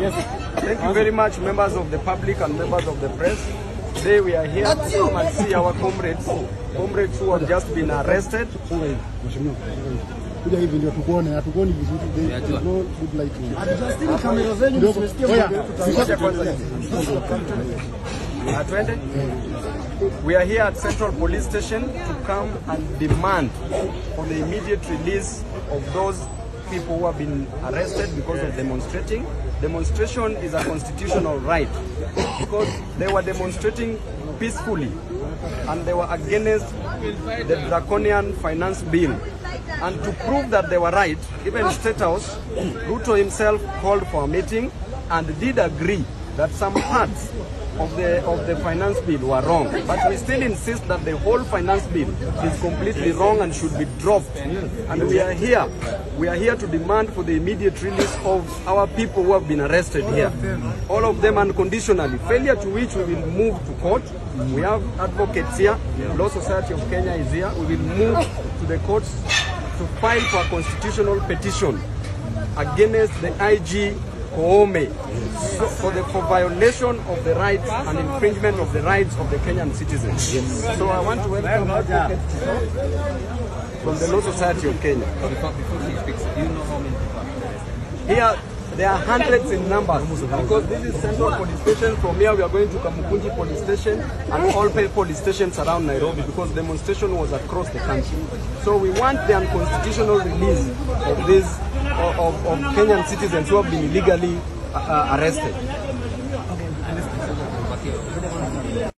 Thank you very much, members of the public and members of the press. Today we are here to come and see our comrades, comrades who have just been arrested. Kuja hivi ndio tukuone, hatukuoni vizuri. No good lighting. twende. We are here at Central Police Station to come and demand for the immediate release of those people who have been arrested because of demonstrating. Demonstration is a constitutional right because they were demonstrating peacefully and they were against the draconian finance bill. And to prove that they were right, even State House, Ruto himself called for a meeting and did agree that some parts of the of the finance bill were wrong. But we still insist that the whole finance bill is completely wrong and should be dropped. And we are here. We are here to demand for the immediate release of our people who have been arrested here. All of them unconditionally. Failure to which we will move to court. We have advocates here. Law Society of Kenya is here. We will move to the courts to file for a constitutional petition against the IG Koome so, for the for violation of the rights and infringement of the rights of the Kenyan citizens. So I want to welcome Advocate from the Law Society of Kenya. Before, before he speaks, do you know how many people are Here there are hundreds in numbers because this is Central Police Station. From here we are going to Kamukunji Police Station and all pay police stations around Nairobi because demonstration was across the country. So we want the unconstitutional release of these of, of Kenyan citizens who have been illegally uh, uh arrested.